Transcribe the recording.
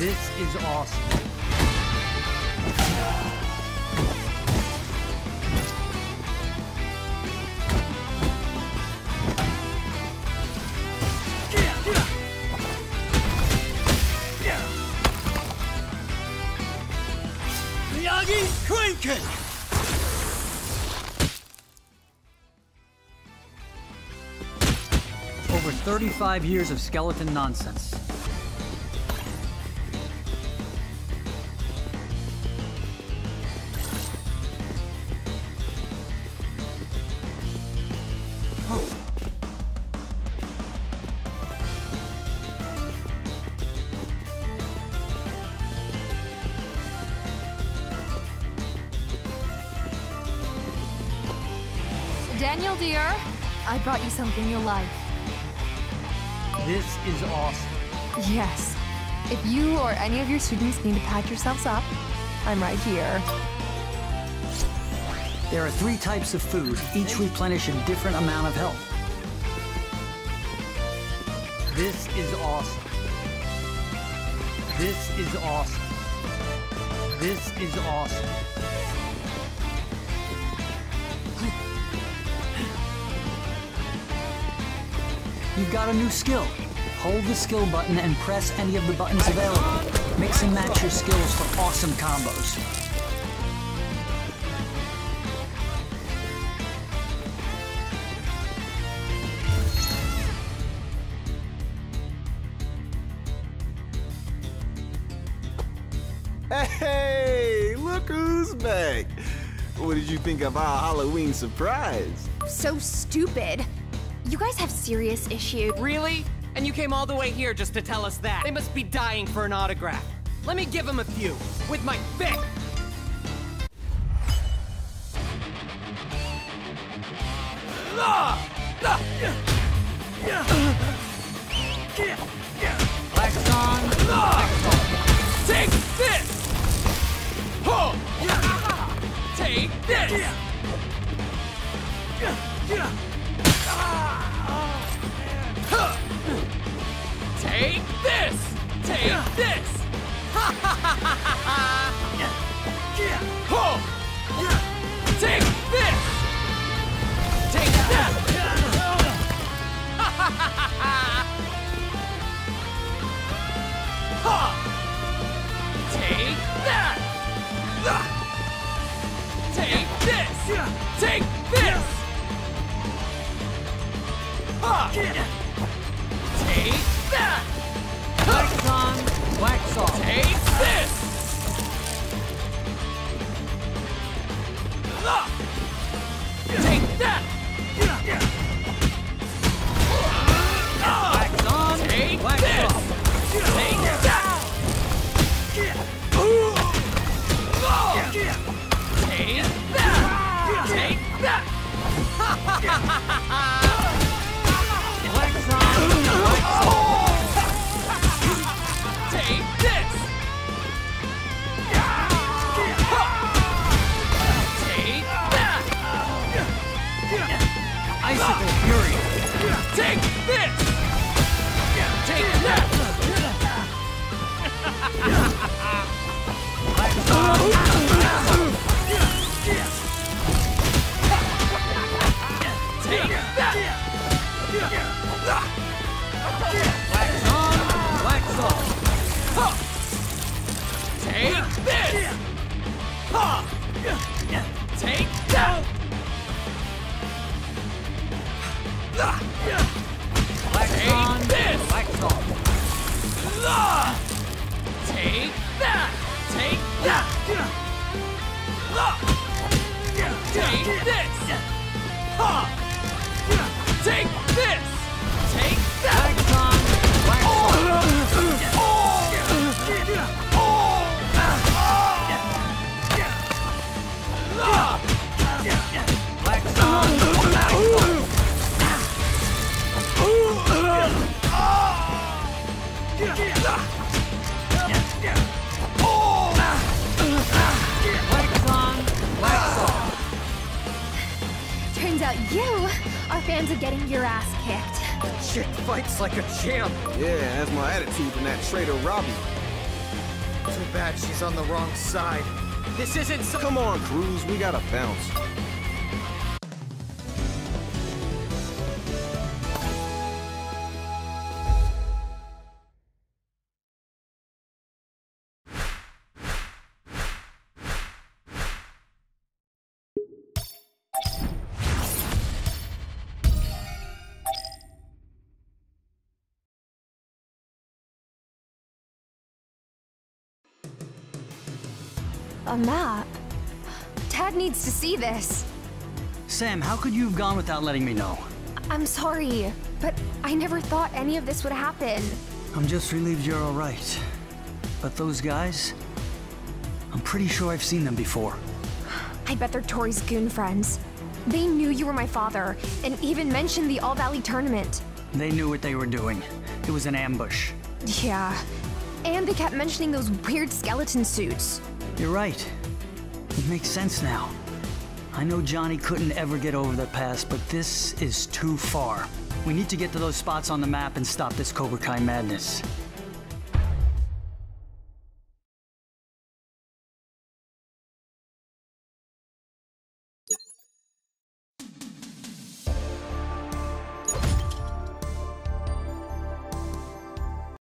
is awesome. Miyagi Crane Kick! Over 35 years of skeleton nonsense. Daniel, dear, I brought you something you'll like. This is awesome. Yes. If you or any of your students need to patch yourselves up, I'm right here. There are three types of food, each replenish a different amount of health. This is awesome. This is awesome. This is awesome. You've got a new skill. Hold the skill button and press any of the buttons available. Mix and match your skills for awesome combos. Hey, look who's back. What did you think of our Halloween surprise? So stupid. You guys have serious issues. Really? And you came all the way here just to tell us that? They must be dying for an autograph. Let me give them a few. With my off. Take this! Take this! Take this! Huh. Take this! Take that! Ha! Take that! Take this! Take this! Ha! Take that! Take that! Wax on, wax off. Take this! Take that! Wax on, Take that! Take that! Take this! Ha! Turns out you are fans of getting your ass kicked. Chick fights like a champ. Yeah, that's my attitude from that traitor Robby. Too bad she's on the wrong side. This isn't so- Come on, Cruz, we gotta bounce. A map? Dad needs to see this. Sam, how could you have gone without letting me know? I'm sorry, but I never thought any of this would happen. I'm just relieved you're alright. But those guys? I'm pretty sure I've seen them before. I bet they're Tory's goon friends. They knew you were my father, and even mentioned the All Valley tournament. They knew what they were doing. It was an ambush. Yeah. And they kept mentioning those weird skeleton suits. You're right. It makes sense now. I know Johnny couldn't ever get over the past, but this is too far. We need to get to those spots on the map and stop this Cobra Kai madness.